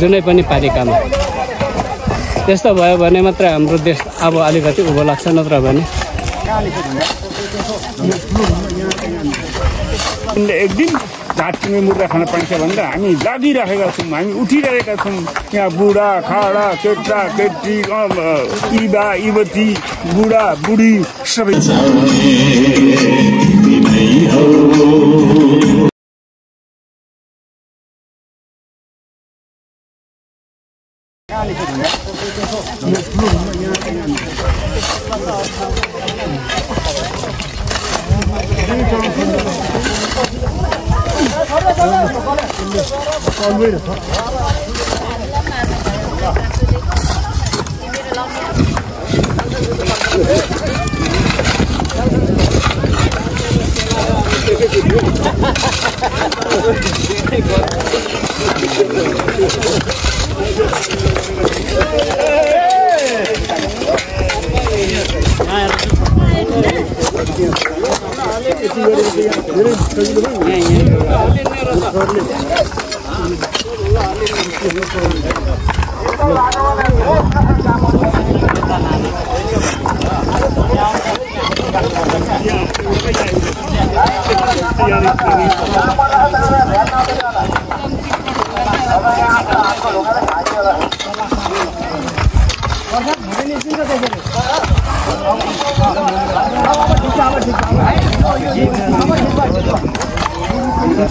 जुनै पनि पालिकामा। त्यस्तो भयो भने मात्रै हाम्रो देश अब अलिकति उँभो लाग्छ नत्र भने। एक दिन झाँटीमै मुर्गा खान पाइन्छ भनेर हामी लागिराखेका छौँ हामी उठिरहेका छौँ। यहाँ बुढा खाडा केटा केटी इबा युवती बुढा बुढी सबै छ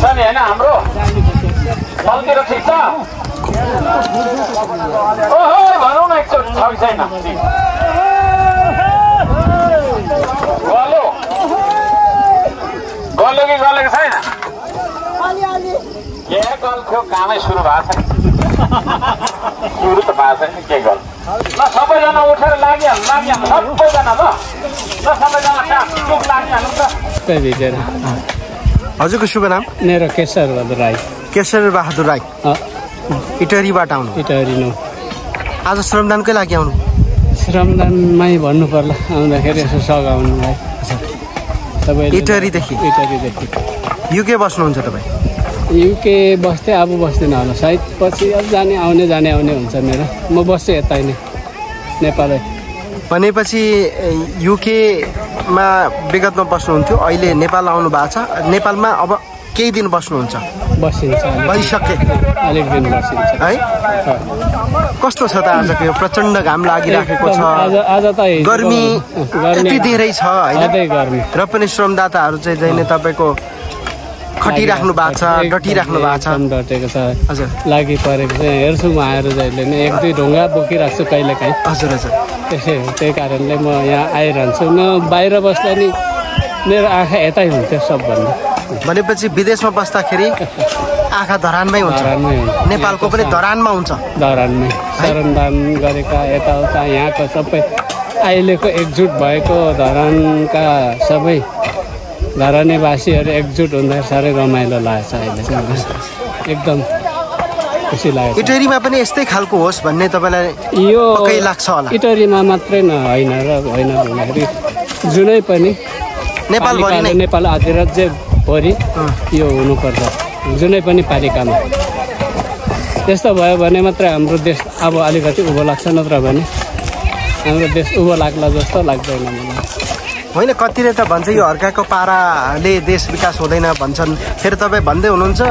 नि होइन हाम्रो फलतिर ठिक छ ओहो भनौँ न एकचोटि छ कि छैन गलो गल्यो कि गलेको छैन के गल थियो कामै सुरु भएको छैन सुरु त भएको छैन के गल ल सबैजना उठेर लागिहाल्नु लागिहाल्नु सबैजना ल ल सबैजना टाक टुक लागिहाल्नु त त्यही भिजेर हजुरको शुभ नाम? मेरो केशर बहादुर राई। केशर बहादुर राई इटहरीबाट आउनु। इटहरी नौ। आज श्रमदानकै लागि आउनु। श्रमदानमै भन्नु पर्ला आउँदाखेरि यसो सघाउनुलाई तपाईँले इटहरीदेखि? इटहरीदेखि युके बस्नुहुन्छ तपाईँ? युके बस्थे अब बस्दिनँ होला। सायद पछि अब जाने आउने जाने आउने हुन्छ मेरो। म बस्छु यता नै नेपालै। भनेपछि युकेमा विगतमा बस्नुहुन्थ्यो। अहिले नेपाल आउनु भएको छ। नेपालमा अब केही दिन बस्नुहुन्छ? बसिन्छ। भइसके अलिक दिन बसिन्छ। है। कस्तो छ त आजको यो प्रचण्ड घाम लागिराखेको छ? आज त हिजो- गर्मी यति धेरै छ होइन? र पनि श्रमदाताहरू चाहिँ जहिले तपाईँको खटिराख्नु भएको छ डटिराख्नु भएको छ। डटेको छ। हजुर। लागि परेको छ हेर्छु म आएर जहिले नै। एक दुई ढुङ्गा बोकिरहेको छु कहिले काहीँ हजुर हजुर। त्यसै हो त्यही कारणले म यहाँ आइरहन्छु। न बाहिर बस्दा नि मेरो आँखा यतै हुन्थ्यो सबभन्दा। भनेपछि विदेशमा बस्दाखेरि आँखा धरानमै हुन्छ। नेपालको पनि धरानमा हुन्छ। धरानमै शरणदान गरेका यताउता यहाँको सबै अहिलेको एकजुट भएको धरानका सबै धरानेवासीहरू एकजुट हुँदा साह्रै रमाइलो लागेको छ अहिले। एकदम खुसी लागेको छ इटहरीमा पनि यस्तै खालको होस् भन्ने तपाईँलाई यो लाग्छ होला। इटरीमा मात्रै न होइन र होइन भन्दाखेरि जुनै पनि नेपालभरि नै। पालिकाहरू नेपाल अधिराज्यभरि यो हुनुपर्छ। जुनै पनि पालिकामा। त्यस्तो भयो भने मात्रै हाम्रो देश अब अलिकति उँभो लाग्छ नत्र भने हाम्रो देश उँभो लाग्ला जस्तो लाग्दैन मलाई। होइन कतिले त भन्छ यो अर्काको पाराले देश विकास हुँदैन भन्छन्। फेरि तपाईँ भन्दै हुनुहुन्छ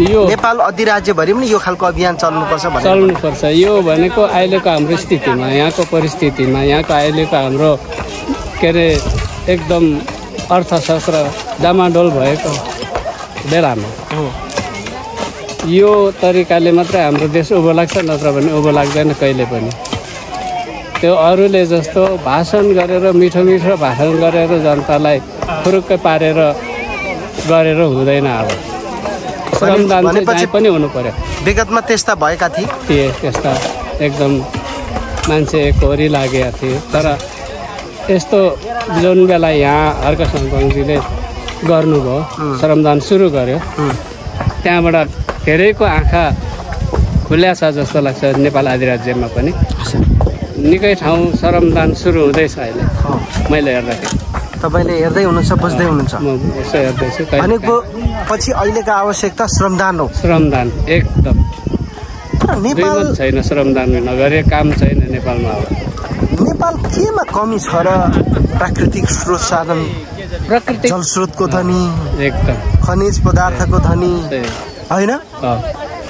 यो नेपाल अधिराज्यभरि पनि यो खालको अभियान चल्नुपर्छ चल्नुपर्छ। यो भनेको अहिलेको हाम्रो स्थितिमा यहाँको परिस्थितिमा यहाँको अहिलेको हाम्रो के अरे एकदम अर्थशास्त्र डामाडोल भएको। बेलामा। यो तरिकाले मात्रै हाम्रो देश उँभो लाग्छ नत्र भने उँभो लाग्दैन कहिले पनि। त्यो अरूले जस्तो भाषण गरेर मिठो मिठो भाषण गरेर जनतालाई फुरुक्कै पारेर गरेर हुँदैन अब। श्रमदान पनि हुनु पर्यो। विगतमा त्यस्ता भएका थिए? थिए त्यस्ता एकदम मान्छे एकहोरी लागेका थिए। तर यस्तो जुन बेला यहाँ हर्क सङ्कङजीले गर्नुभयो। श्रमदान सुरु गर्यो। त्यहाँबाट धेरैको आँखा खुल्या छ जस्तो लाग्छ नेपाल आदिराज्यमा पनि। निकै ठाउँ श्रमदान सुरु हुँदैछ अहिले। मैले हेर्दाखेरि। तपाईँले हेर्दै हुनुहुन्छ बुझ्दै हुनुहुन्छ। म यसो हेर्दैछु। भनेको पछि अहिलेको आवश्यकता श्रमदान हो। श्रमदान एकदम। नेपाल छैन श्रमदान नगरे काम छैन नेपालमा अब। नेपाल केमा कमी छ र प्राकृतिक स्रोत साधन प्राकृतिक जलस्रोतको धनी एकदम। खनिज पदार्थको धनी। होइन?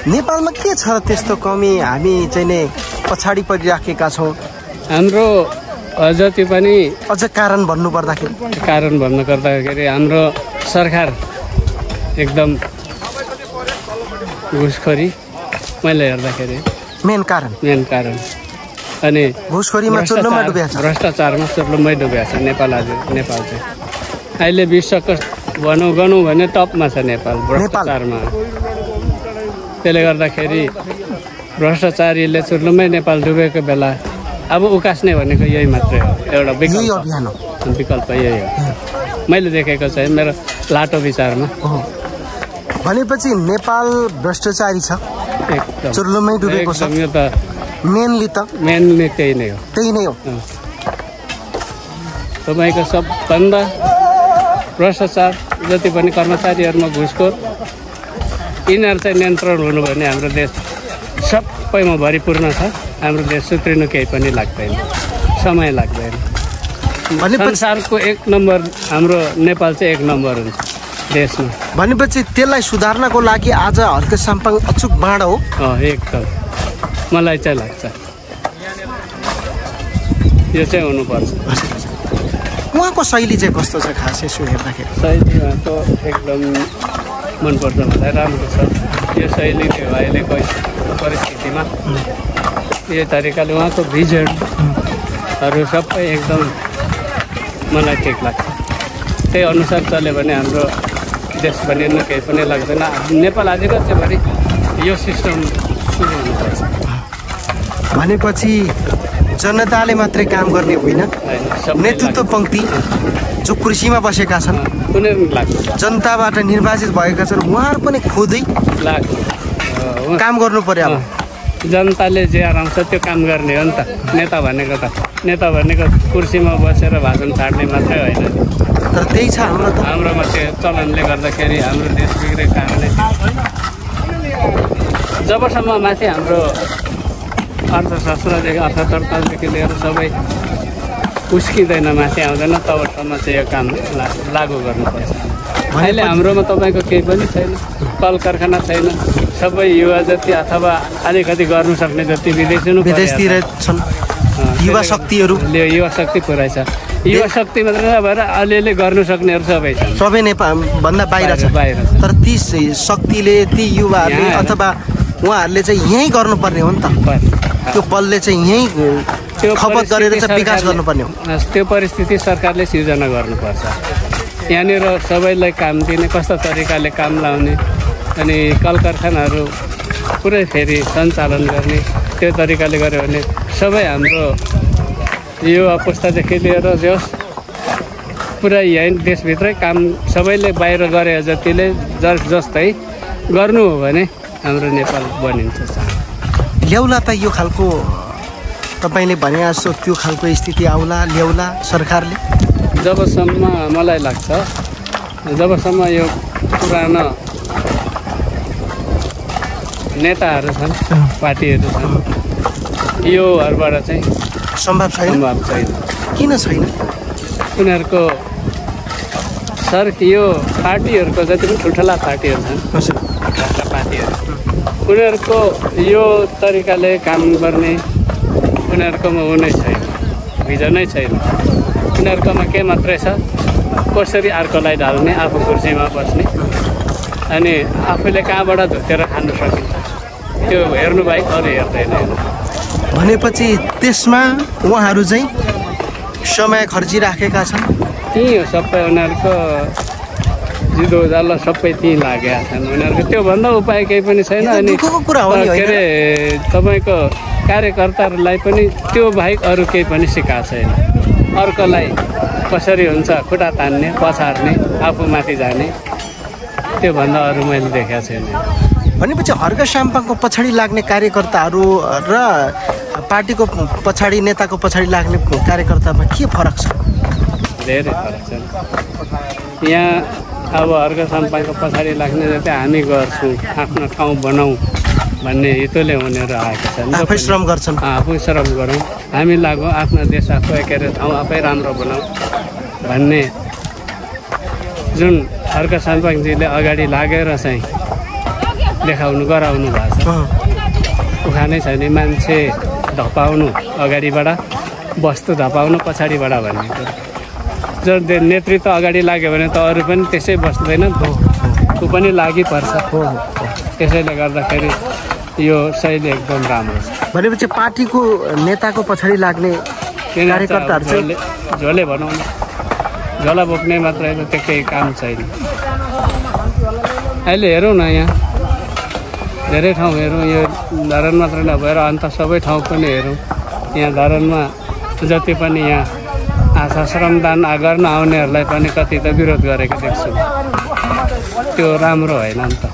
नेपालमा के छ त्यस्तो कमी हामी चाहिँ नि पछाडि परिराखेका छौँ? हाम्रो जति पनि अझ कारण भन्नु पर्दाखेरि कारण भन्नु पर्दाखेरि हाम्रो सरकार एकदम घुसखोरी। मैले हेर्दाखेरि मेन कारण। मेन कारण। अनि घुसखोरीमा भ्रष्टाचारमा चुर्लुमै डुबेको छ नेपाल आज नेपाल चाहिँ। अहिले विश्वको भनौँ गनौँ भने टपमा छ नेपाल भ्रष्टाचारमा। त्यसले गर्दाखेरि भ्रष्टाचारीले चुर्लुमै नेपाल डुबेको बेला अब उकास्ने भनेको यही मात्रै हो। एउटा विकल्प। विकल्प यही हो। मैले देखेको चाहिँ मेरो लाटो विचारमा। भनेपछि नेपाल भ्रष्टाचारी छ। चुर्लुमै डुबेको छ। यो त मेनली त। मेनली त्यही नै हो। त्यही नै हो। तपाईँको सबभन्दा भ्रष्टाचार जति पनि कर्मचारीहरूमा घुसको यिनीहरू चाहिँ नियन्त्रण हुनु भने हाम्रो देश सबैमा भरिपूर्ण छ। हाम्रो देश सुत्रिनु केही पनि लाग्दैन। समय लाग्दैन। संसारको एक नम्बर हाम्रो नेपाल चाहिँ एक नम्बर हुन्छ देशमा। भनेपछि त्यसलाई सुधार्नको लागि आज हर्क साम्पाङ अचुक बाँड हो। एकदम। मलाई चाहिँ लाग्छ। यो चाहिँ हुनुपर्छ। उहाँको शैली चाहिँ कस्तो छ खास यसो हेर्दाखेरि? शैली उहाँको एकदम मनपर्छ मलाई राम्रो छ। यो शैलीले हो अहिलेको परिस्थितिमा। यो तरिकाले उहाँको भिजनहरू सबै एकदम मलाई ठिक लाग्छ। त्यही अनुसार चल्यो भने हाम्रो देश बनिनु केही पनि लाग्दैन। नेपाल आधिपत्यभरि यो सिस्टम सुरु हुनुपर्छ। भनेपछि जनताले मात्रै काम गर्ने होइन? नेतृत्व पङ्क्ति जो कुर्सीमा बसेका छन्। जनताबाट निर्वाचित भएका छन्। उहाँहरू पनि अँ, काम गर्नु पर्यो अब। जनताले जे आराउँछ त्यो काम गर्ने हो नि त। नेता भनेको त। नेता भनेको कुर्सीमा बसेर भाषण छाड्ने मात्रै होइन। तर त्यही छ हाम्रो त। हाम्रोमा त्यो चलनले गर्दाखेरि हाम्रो देश बिग्रेको कारणले। जबसम्म माथि हाम्रो अर्थशास्त्रदेखि अर्थतन्त्रदेखि लिएर सबै उस्किँदैन माथि आउँदैन तबसम्म चाहिँ यो काम लागू गर्नुपर्छ। अहिले हाम्रोमा तपाईँको केही पनि छैन कल कारखाना छैन सबै युवा जति अथवा अलिकति गर्नु सक्ने जति विदेशी विदेशतिर छन् युवा शक्तिहरू? युवा शक्ति पुरै छ। युवा शक्ति मात्रै नभएर अलिअलि गर्नु सक्नेहरू सबै छन्। सबै नेपाल भन्दा बाहिर छ बाहिर छ तर ती शक्तिले ती युवाहरूले अथवा उहाँहरूले चाहिँ यहीँ गर्नुपर्ने हो नि त। त्यो बलले चाहिँ यहीँ खपत गरेर चाहिँ विकास गर्नुपर्ने हो। त्यो परिस्थिति सरकारले सिर्जना गर्नुपर्छ। यहाँनिर सबैलाई काम दिने कस्तो तरिकाले काम लाउने अनि कल कारखानाहरू पुरै फेरि सञ्चालन गर्ने त्यो तरिकाले गऱ्यो भने सबै हाम्रो युवा पुस्तादेखि लिएर जस पुरा यहीँ देशभित्रै काम सबैले बाहिर गरे जतिले जस जस्तै गर्नु हो भने हाम्रो नेपाल बनिन्छ। ल्याउला त यो खालको तपाईँले भने जस्तो त्यो खालको स्थिति आउला ल्याउला सरकारले? जबसम्म मलाई लाग्छ जबसम्म यो पुरानो नेताहरू छन् पार्टीहरू छन् योहरूबाट चाहिँ सम्भव छैन? सम्भव छैन। किन छैन? उनीहरूको सर यो पार्टीहरूको जति पनि ठुल्ठुला पार्टीहरू छन् उनीहरूको यो तरिकाले काम गर्ने उनीहरूकोमा ऊ नै छैन भिजनै छैन। उनीहरूकोमा के मात्रै छ कसरी अर्कोलाई ढाल्ने आफू कुर्सीमा बस्ने अनि आफूले कहाँबाट धुतेर खानु सकिन्छ? त्यो हेर्नु बाहेक अरू हेर्दैन। भनेपछि त्यसमा उहाँहरू चाहिँ समय खर्चिराखेका छन्? त्यही हो सबै उनीहरूको जिदो जालो सबै त्यहीँ लागेका छन्। उनीहरूको त्योभन्दा उपाय केही पनि छैन अनि दुःखको के? अरे तपाईँको कार्यकर्ताहरूलाई पनि त्यो बाहेक अरू केही पनि सिकाएको छैन। अर्कोलाई कसरी हुन्छ खुट्टा तान्ने पछार्ने आफू माथि जाने त्योभन्दा अरू मैले देखाएको छैन। भनेपछि हर्क साम्पाङको पछाडि लाग्ने कार्यकर्ताहरू र पार्टीको पछाडि नेताको पछाडि लाग्ने कार्यकर्तामा के फरक छ? धेरै फरक छ। यहाँ अब अर्को सम्पाको पछाडि लाग्ने जति हामी गर्छौँ आफ्नो ठाउँ बनाऊ भन्ने हेतुले उनीहरू आएका छन् जो आफै श्रम गर्छन्। आफै श्रम गरौँ। हामी लागौँ आफ्नो देश आफै के अरे ठाउँ आफै राम्रो बनाऊ भन्ने जुन हर्क साम्पाङजीले अगाडि लागेर चाहिँ देखाउनु गराउनु भएको छ। उखानै छ नि मान्छे धपाउनु अगाडिबाट वस्तु धपाउनु पछाडिबाट भन्ने कुरो। जो दे- नेतृत्व अगाडि लाग्यो भने त अरू पनि त्यसै बस्दैन त। ऊ पनि लागि पर्छ त्यसैले गर्दाखेरि यो शैली एकदम राम्रो छ। भनेपछि पार्टीको नेताको पछाडि लाग्ने झोले झोले भनौँ न। झोला बोक्ने मात्रै त त्यो केही काम छैन। अहिले हेरौँ न यहाँ। धेरै ठाउँ हेरौँ। यो धरान मात्रै नभएर अन्त सबै ठाउँ पनि हेरौँ। यहाँ धरानमा जति पनि यहाँ श्रमदान आ- गर्न आउनेहरूलाई पनि कति त विरोध गरेको देख्छु। त्यो राम्रो होइन नि त।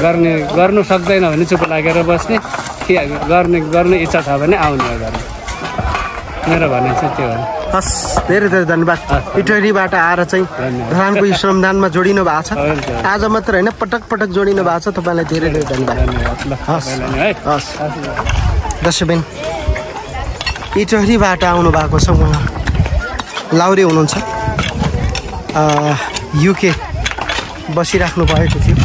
गर्ने गर्नु सक्दैन भने चुप लागेर बस्ने कि गर्ने गर्ने इच्छा छ भने आउने हो गर्ने मेरो भनाइ चाहिँ त्यो हो। हस् धेरै धेरै धन्यवाद। इटरीबाट आएर चाहिँ। धरानको यो श्रमदानमा जोडिनु भएको। छ। आज मात्र होइन पटक पटक जोडिनु भएको छ। तपाईँलाई धेरै धेरै धन्यवाद। हस्। हस्। दर्शकबिन इटहरीबाट आउनु भएको छ उहाँ। लाउरे हुनुहुन्छ। युके बसिराख्नु भएको थियो।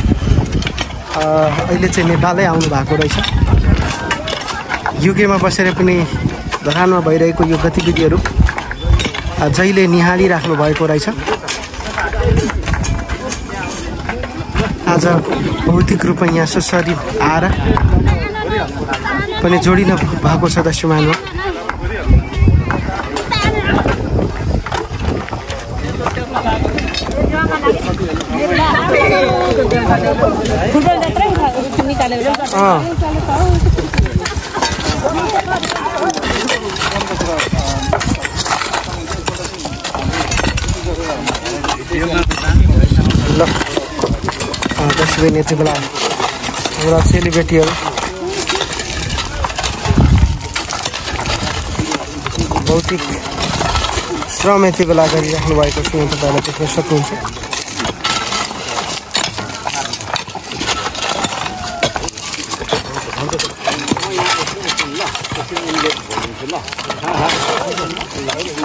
अहिले चाहिँ नेपालै आउनु भएको रहेछ। युकेमा बसेर पनि धरानमा भइरहेको यो गतिविधिहरू जहिले निहालिराख्नु भएको रहेछ। आज भौतिक रूपमा यहाँ ससरी आएर पनि जोडिन भएको छ दस्युमानमा फुटबल जत्रै निकालेर अँ ल अँ, दस्युबेन यति बेला हाम्रा सेलिब्रेटीहरू भौतिक श्रम यति बेला गरिराख्नु भएको छ यहाँ तपाईँलाई देख्न सक्नुहुन्छ त्यो उसले गरेको सजिलै हुन्छ नि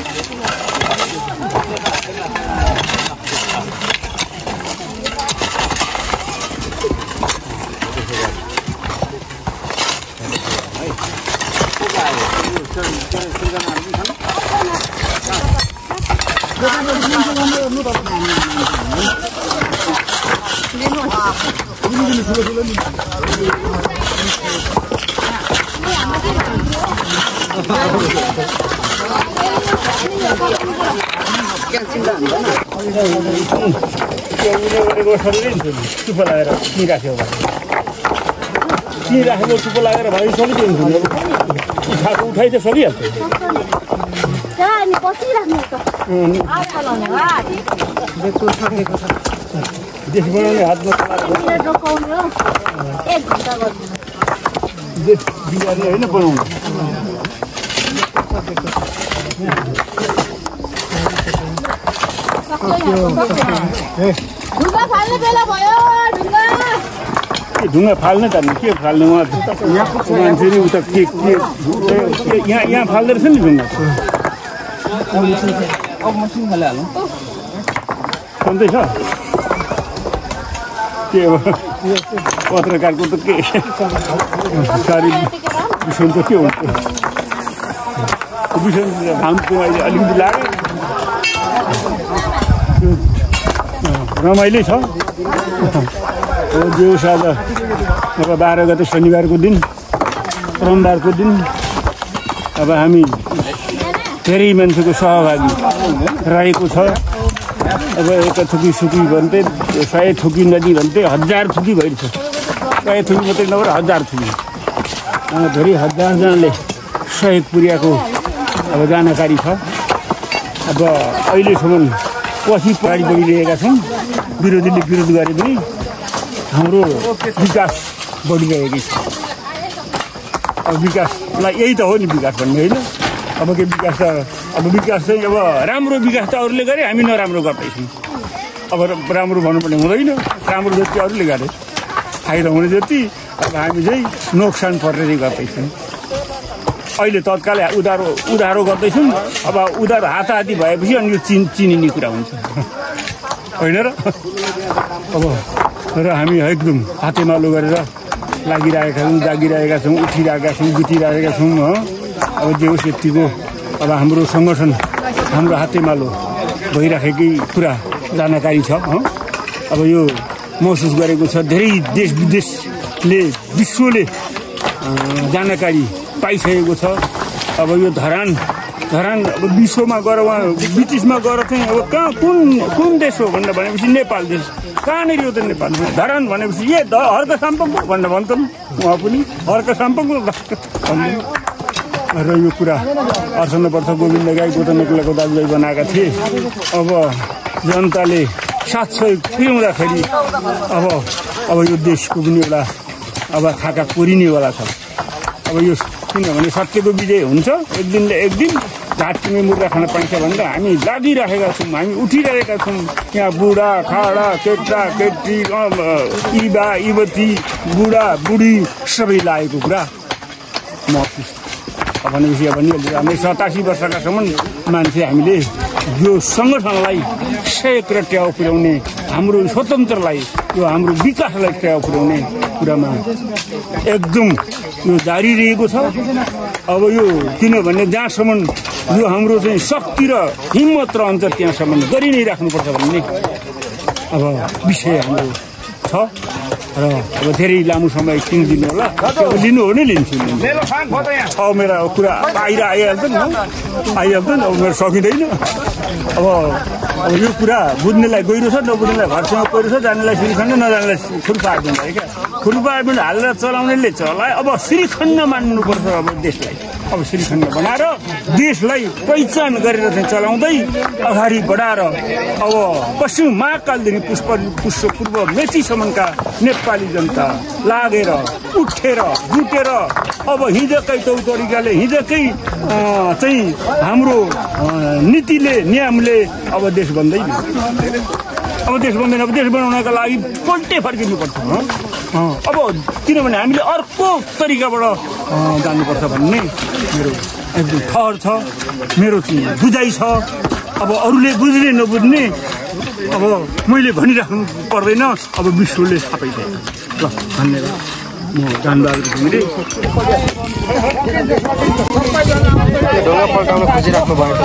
चुप्पो लागेर किन राख्यो भने किन राखेको चुप्पो लागेर हुन्छ नि उठाएको उठाइ त सकिहाल्छ होइन बनाउनु ढुङ्गा फाल्ने बेला भयो ढुङ्गा ढुङ्गा फाल्न त नि के फाल्नु उहाँ मान्छे नि उता के के यहाँ यहाँ फाल्दो रहेछ नि ढुङ्गा सन्चै छ के अब पत्रकारको त के सारी त के हुन्छ विषय घामको अहिले अलिकति लाग्यो त्यो, अँ, रमाइलो छ। देउस आज अब बाह्र गते शनिबारको दिन सोमबारको दिन। अब हामी धेरै मान्छेको सहभागी रहेको छ। अब एक थुकी सुकी भन्थे सय थुकी नदी भन्थे हजार थुकी भइरहेछ। सय थुकी मात्रै नभएर हजार थुकी। धेरै हजारजनाले सहयोग पुर्याएको अब जानकारी छ। अब अहिलेसम्म पछि पछाडि बढिरहेका छौँ विरोधीले विरोध गरे पनि हाम्रो विकास बढिरहेकै छ। अब विकासलाई यही त हो नि विकास भन्ने होइन। अब के विकास त अब विकास चाहिँ अब राम्रो विकास त अरूले गरे हामी नराम्रो गर्दैछौँ। अब राम्रो भन्नुपर्ने हुँदैन। राम्रो जति अरूले गरे। फाइदा हुने जति। अब हामी चाहिँ नोक्सान परेर गर्दैछौँ। अहिले तत्काल उधारो उधारो गर्दैछौँ। अब उधारो हाताहाती भएपछि अनि यो चिन चिनिने कुरा हुन्छ। होइन र? अब र हामी एकदम हातेमालो गरेर लागिरहेका छौँ जागिरहेका छौँ उठिरहेका छौँ गुटिरहेका छौँ हो। अब जे यतिको अब हाम्रो सङ्गठन हाम्रो हातेमालो भइराखेकै कुरा जानकारी छ हो। अब यो महसुस गरेको छ धेरै देश विदेशले विश्वले जानकारी पाइसकेको छ। अब यो धरान धरान अब विश्वमा गएर उहाँ ब्रिटिसमा गएर चाहिँ अब कहाँ कुन कुन देश हो भनेर भनेपछि नेपाल देश। कहाँनिर हो त नेपाल? धरान भनेपछि ए ध हर्क साम्पङ्गो भनेर भन्छन् उहाँ पनि। हर्क साम्पङ्गो भन्नु र यो कुरा अर्चनापर्छ गोविन्द गाई गोतनकुलाको दाजुभाइ बनाएका थिए। अब जनताले सात सय पुर्याउँदाखेरि अब अब यो देशको पनि एउटा अब खाका कोरिनेवाला छ। अब यो किनभने सत्यको विजय हुन्छ। एक दिनले एक दिन घाँटीमै मुर्गा खान पाइन्छ भनेर हामी लागिरहेका छौँ हामी उठिरहेका छौँ। यहाँ बुढा खाडा केटा केटी इबा युवती बुढा बुढी सबै लागेको कुरा अब भनेपछि अब नि हामी सतासी वर्षकासम्म मान्छे हामीले यो सङ्गठनलाई सहयोग र टेवा पुर्याउने हाम्रो स्वतन्त्रलाई यो हाम्रो विकासलाई टेवा पुर्याउने कुरामा एकदम यो जारी रहेको छ। अब यो किनभने जहाँसम्म यो हाम्रो चाहिँ शक्ति र हिम्मत रहन्छ त्यहाँसम्म गरि नै राख्नुपर्छ भन्ने अब विषय हाम्रो छ। र अब धेरै लामो समय किन दिनु होला लिनु हो भने लिन्छु। अब मेरो कुरा बाहिर आइहाल्छ नि आइहाल्छ नि अब मेरो सकिँदैन। अब यो कुरा बुझ्नेलाई गहिरो छ नबुझ्नेलाई घरसँग पहिरो छ जानेलाई श्रीखण्ड नजानेलाई खुर्पा आइदिनु खुर्पा आइदिनु हालेर चलाउनेले चलाए अब श्रीखण्ड मान्नुपर्छ अब देशलाई। अब श्रीखण्ड बनाएर देशलाई पहिचान गरेर चाहिँ चलाउँदै अगाडि बढाएर अब पश्चिम महाकालदेखि पुष्प पुष्प पूर्व मेचीसम्मका नेपाली जनता लागेर उठेर जुटेर अब हिजोकै तौ तरिकाले हिजोकै चाहिँ हाम्रो नीतिले नियमले अब देश बन्दैन। अब देश बन्दैन। अब देश बनाउनका लागि पल्टे फर्किनुपर्छ। अब किनभने हामीले अर्को तरिकाबाट जानुपर्छ भन्ने मेरो एकदम ठहर छ मेरो बुझाइ छ। अब अरूले बुझ्ने नबुझ्ने अब मैले भनिराख्नु पर्दैन अब विश्वले थाहा ल धन्यवाद। म जानबहादुर घिमिरे ढुङ्गा पल्टाउन खोजिराख्नु भएको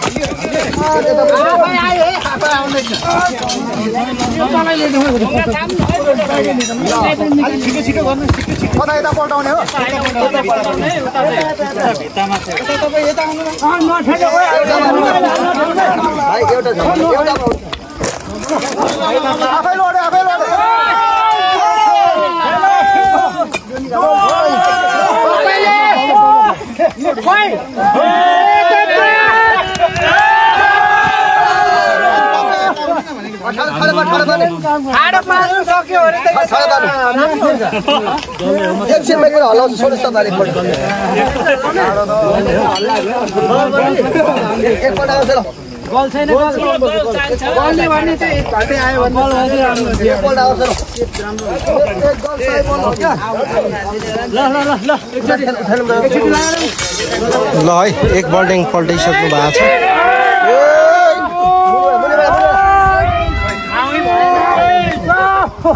दर्शकहरूले। एकछिन मेरो हलाउँछु सोध्नुहोस् तपाईँले एकपल्ट आउँछ ल। एकपल्ट आउँछ ल। ल। है एक बल्डिङ पल्टाइसक्नु भएको छ।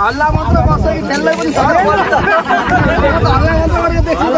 हल्ला मात्र बस्छ कि त्यसलाई पनि हल्ला मात्र गरेर देखिन्छ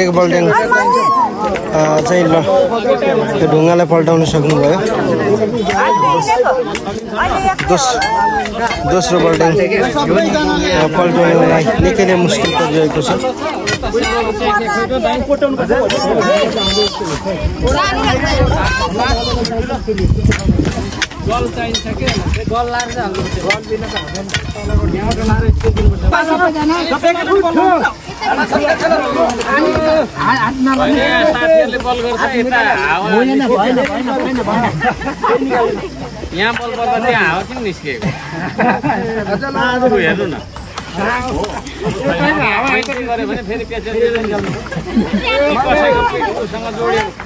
एक बल्टिङ चाहिँ ल त्यो ढुङ्गालाई पल्टाउन सक्नुभयो। दोस दोस्रो बल्टिङ पल्टाउनलाई निकै नै मुस्किल परिरहेको छ। गल चाहिन्छ के गल साथीहरूले बल गर्छ यता हावा यहाँ बल पर्दा त्यहाँ हावा किन निस्किएको हेर्नु न हावा भने फेरि जोड्यो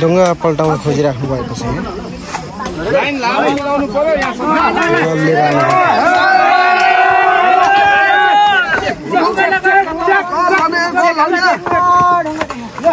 ढुङ्गा पल्टाउन खोजिराख्नु भएको छ।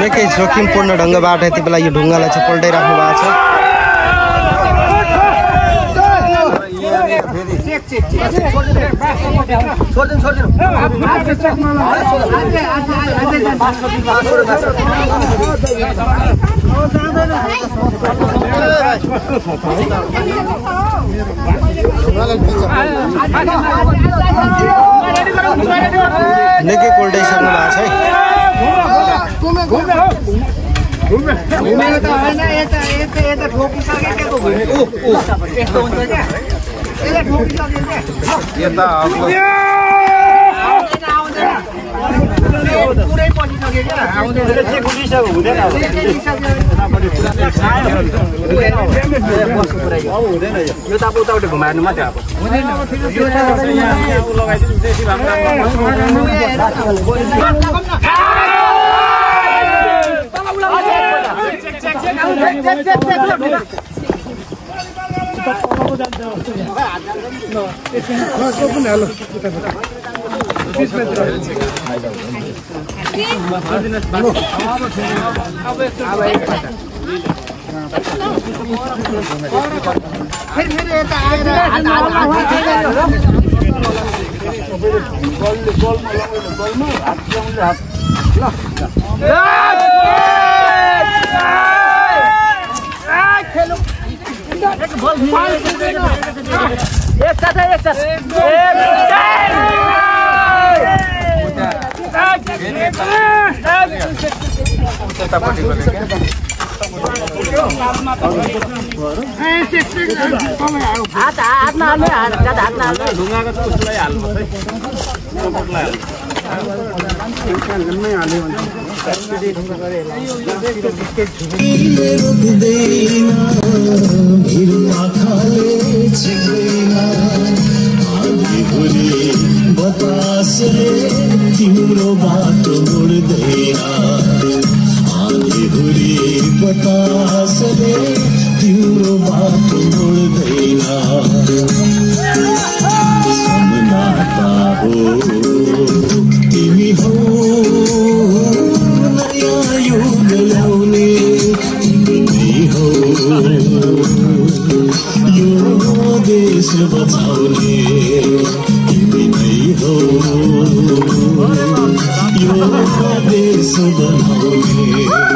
निकै जोखिमपूर्ण ढङ्गबाट यति बेला यो ढुङ्गालाई चाहिँ पल्टाइराख्नु भएको छ निकै पल्टाइसक्नु भएको छ है। पुरै पसिसक्यो क्या आउँदै हुँदैन यो त अब उताउति घुमार्नु मात्रै अब पनि हालो फेरि फेरि यता आएर एकसाथ एकसाथ लगाइदिनु बेसी भएको ढुङ्गाको त उसलाई हाल्नु है भिरुवा आँधीहुरी बतासले तिम्रो बाटो मुड्दैन आँधीहुरी बतासले तिम्रो बाटो मुड्दैन सम्झनाता हो तिमी हो नयाँ युग ल्याउने तिमी हो। यो देश बचाउने देश बनाउने सम्झनाता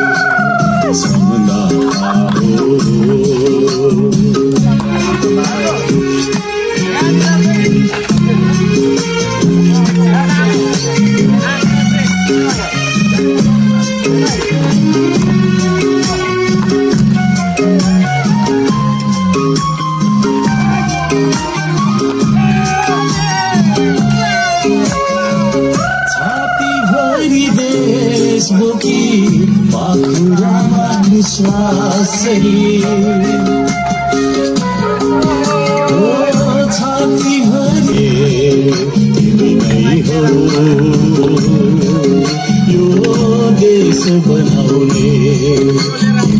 बनाउने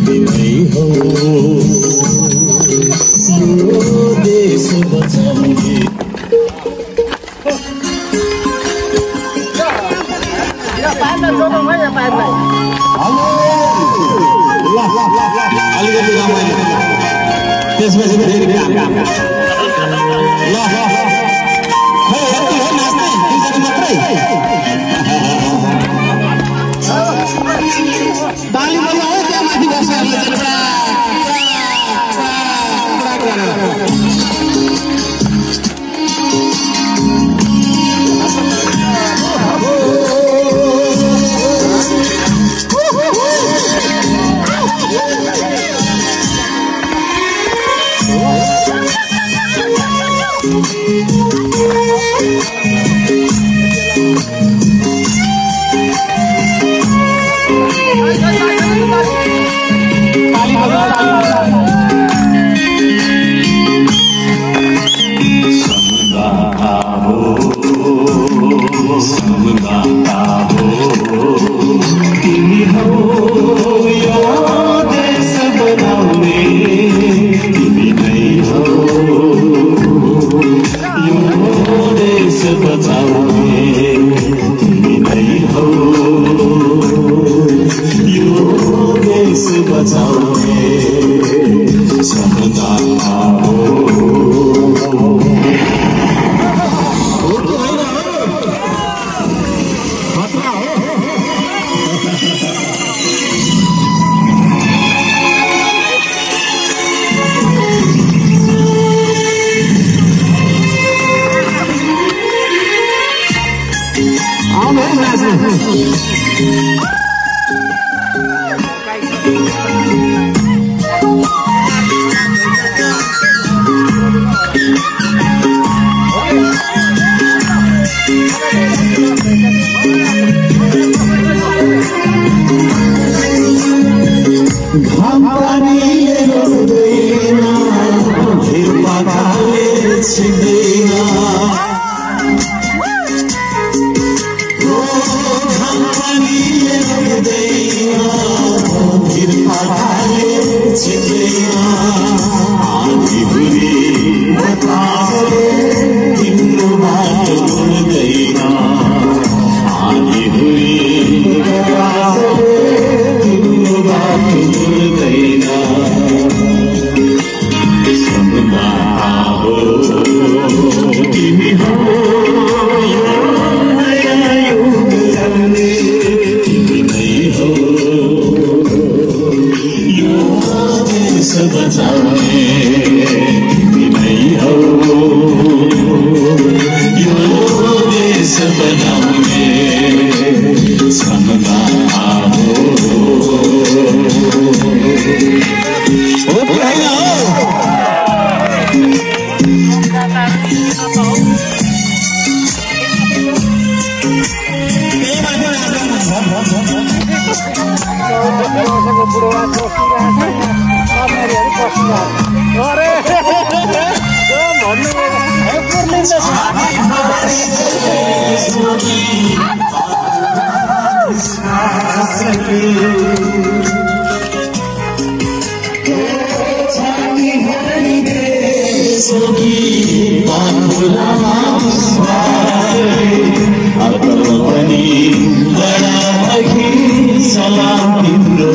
तिमी हो यो देश बचाउने अलिकति रमाइलो त्यसपछि फेरि काम काम ल ल हो नाच्ने दुईजना मात्रै घाम पनि बडा सलाम तिम्रो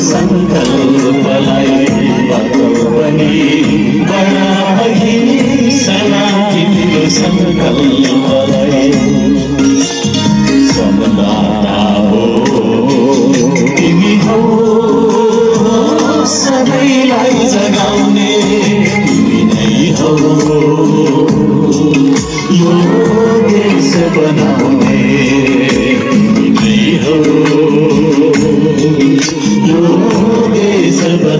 सङ्कल्पलाई